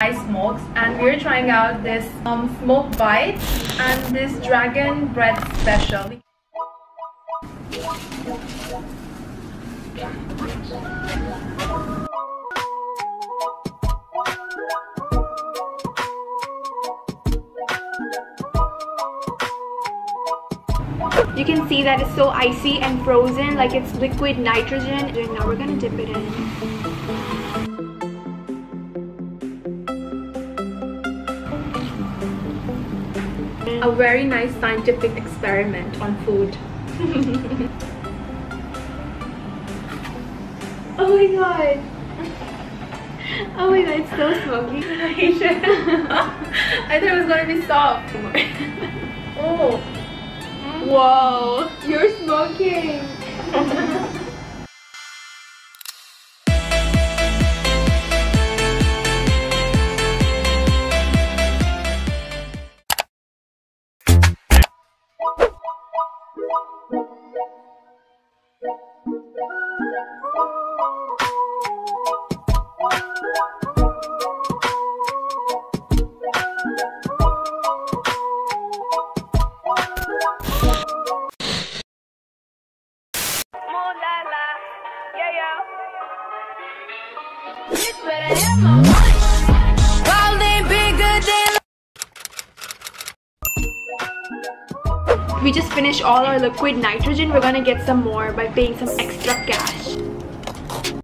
smokes and we're trying out this um, smoke bite and this dragon breath special. You can see that it's so icy and frozen, like it's liquid nitrogen. And now we're gonna dip it in. A very nice scientific experiment on food. oh my god. Oh my god, it's so smoky. I thought it was gonna be soft. oh. Whoa, you're smoking. We just finished all our liquid nitrogen. We're gonna get some more by paying some extra cash.